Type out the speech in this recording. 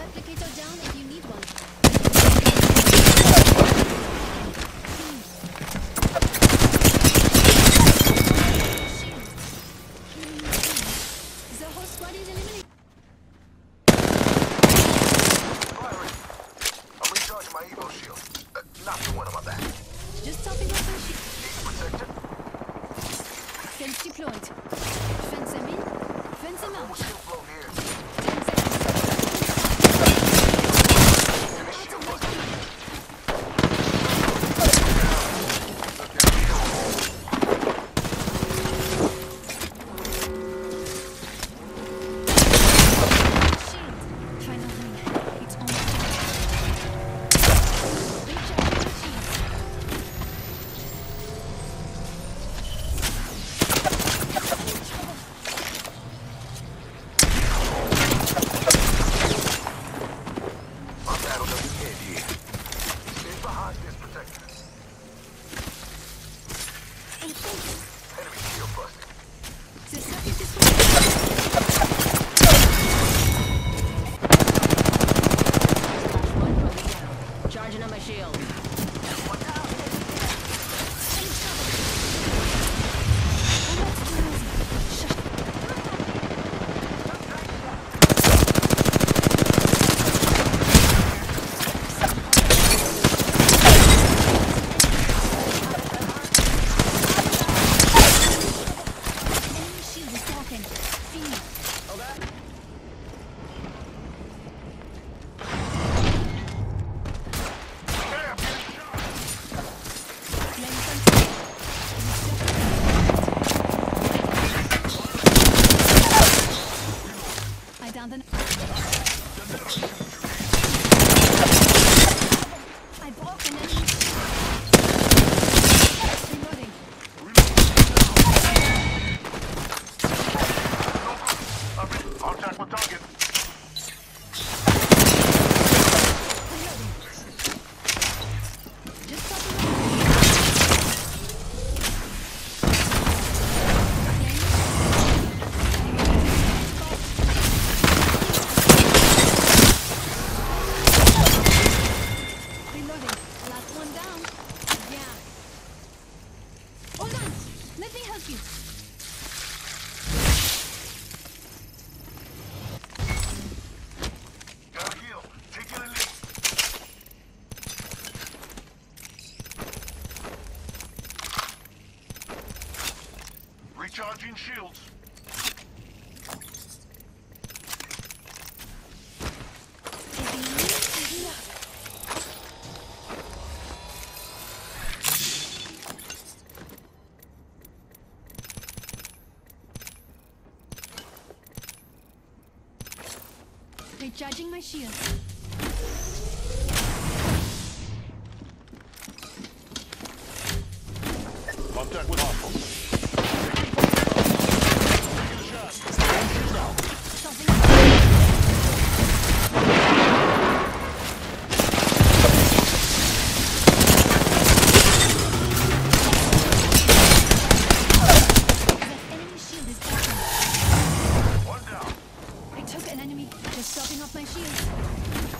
I'm recharging my Evo shield. Not the one on my back. Just topping up my shield. Need to protect it. Self-deployed. Recharging shields. Recharging my shield. Contact with hostile. is chopping off my shield.